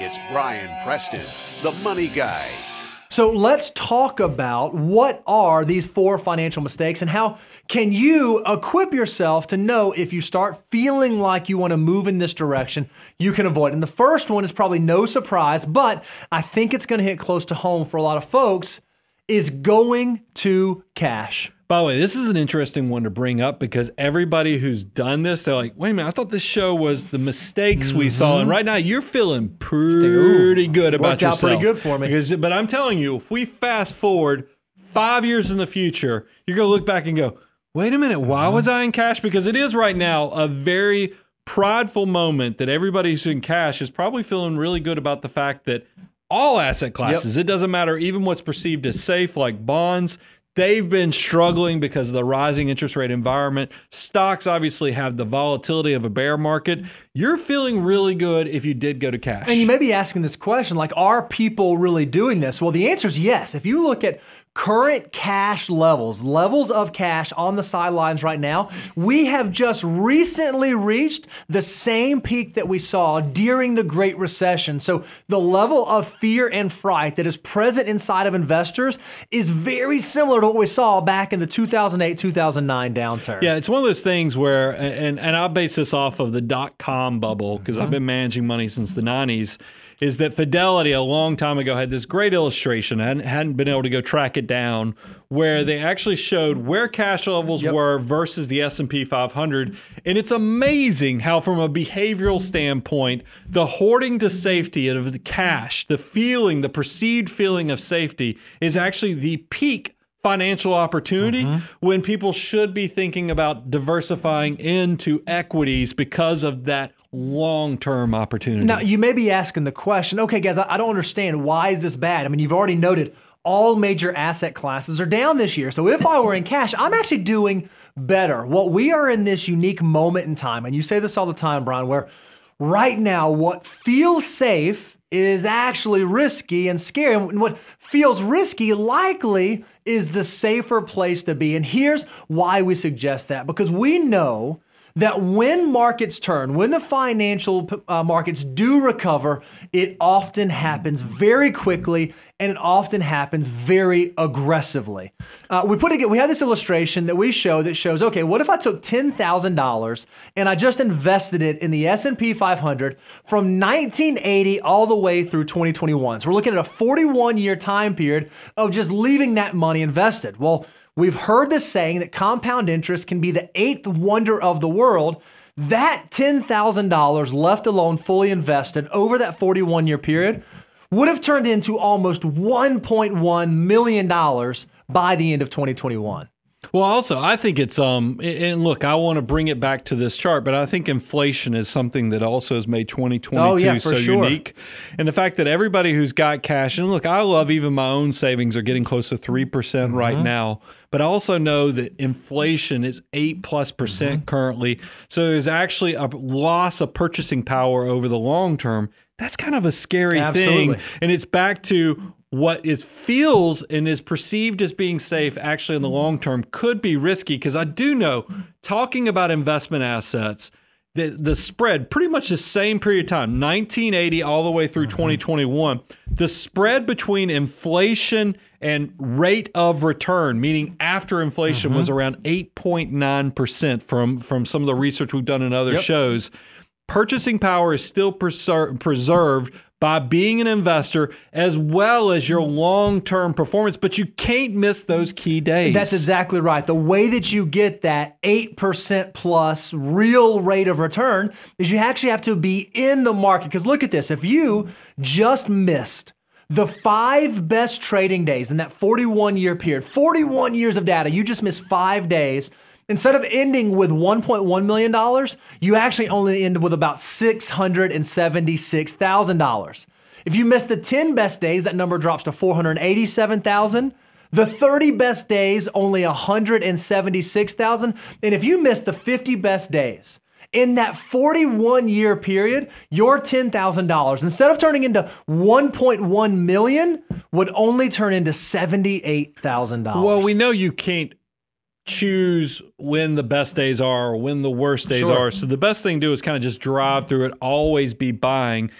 It's Brian Preston, the money guy. So let's talk about what are these four financial mistakes and how can you equip yourself to know if you start feeling like you want to move in this direction, you can avoid. And the first one is probably no surprise, but I think it's going to hit close to home for a lot of folks is going to cash. By the way, this is an interesting one to bring up because everybody who's done this, they're like, wait a minute, I thought this show was the mistakes we saw. And right now you're feeling pretty good about worked yourself. pretty good for me. Because, but I'm telling you, if we fast forward five years in the future, you're going to look back and go, wait a minute, why was I in cash? Because it is right now a very prideful moment that everybody who's in cash is probably feeling really good about the fact that all asset classes, it doesn't matter, even what's perceived as safe, like bonds, they've been struggling because of the rising interest rate environment. Stocks obviously have the volatility of a bear market. You're feeling really good if you did go to cash. And you may be asking this question like, are people really doing this? Well, the answer is yes. If you look at current cash levels, levels of cash on the sidelines right now, we have just recently reached the same peak that we saw during the Great Recession. So the level of fear and fright that is present inside of investors is very similar to what we saw back in the 2008 2009 downturn. Yeah, it's one of those things where, and and I'll base this off of the dot com bubble because I've uh-huh. been managing money since the '90s. Is that Fidelity a long time ago had this great illustration? I hadn't, hadn't been able to go track it down, where they actually showed where cash levels were versus the S and P 500, and it's amazing how, from a behavioral standpoint, the hoarding to safety of the cash, the feeling, the perceived feeling of safety, is actually the peak financial opportunity mm-hmm. when people should be thinking about diversifying into equities because of that long-term opportunity. Now, you may be asking the question, okay, guys, I I don't understand. Why is this bad? I mean, you've already noted all major asset classes are down this year. So if I were in cash, I'm actually doing better. Well, we are in this unique moment in time, and you say this all the time, Brian, where right now, what feels safe is actually risky and scary. And what feels risky likely is the safer place to be. And here's why we suggest that because we know that when markets turn, when the financial uh, markets do recover, it often happens very quickly and it often happens very aggressively. Uh, we put it, we have this illustration that we show that shows, okay, what if I took ten thousand dollars and I just invested it in the S and P 500 from 1980 all the way through 2021? So we're looking at a 41 year time period of just leaving that money invested. Well. We've heard the saying that compound interest can be the eighth wonder of the world. That $10,000 left alone, fully invested over that 41 year period, would have turned into almost $1.1 million by the end of 2021. Well, also, I think it's um, and look, I want to bring it back to this chart, but I think inflation is something that also has made 2022 Oh, yeah, so sure. unique, and the fact that everybody who's got cash, and look, I love even my own savings are getting close to three percent Mm-hmm. right now, but I also know that inflation is eight plus percent Mm-hmm. currently, so there's actually a loss of purchasing power over the long term. That's kind of a scary Absolutely. thing, and it's back to what is feels and is perceived as being safe actually in the long term could be risky because I do know talking about investment assets the the spread pretty much the same period of time 1980 all the way through mm-hmm. 2021 the spread between inflation and rate of return meaning after inflation was mm-hmm. around 8.9% from from some of the research we've done in other shows purchasing power is still preser- preserved by being an investor as well as your long-term performance but you can't miss those key days That's exactly right. The way that you get that 8% plus real rate of return is you actually have to be in the market. Because look at this if you just missed the five best trading days in that 41 year period, 41 years of data, you just missed five days. Instead of ending with $1.1 million, you actually only end with about $676,000. If you miss the 10 best days, that number drops to 487,000. The 30 best days, only 176,000. And if you miss the 50 best days, in that 41 year period, your $10,000, instead of turning into 1.1 million, would only turn into $78,000. Well, we know you can't choose when the best days are or when the worst days Sure. are. So the best thing to do is kind of just drive through it, always be buying.